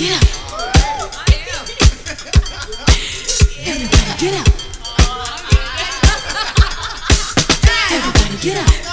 get up. Everybody get up. Everybody get up.